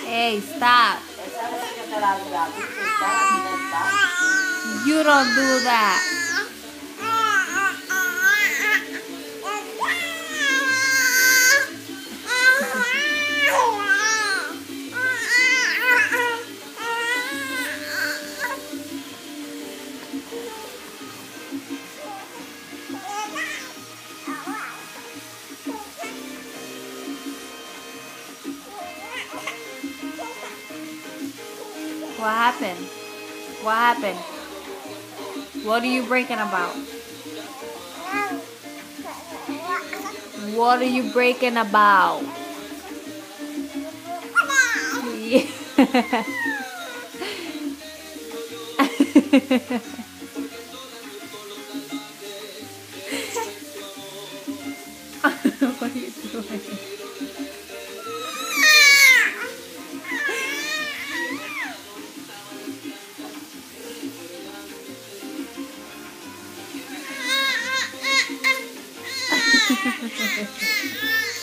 Hey, stop. You don't do that. What happened? What happened? What are you breaking about? What are you breaking about? what ハハハハ。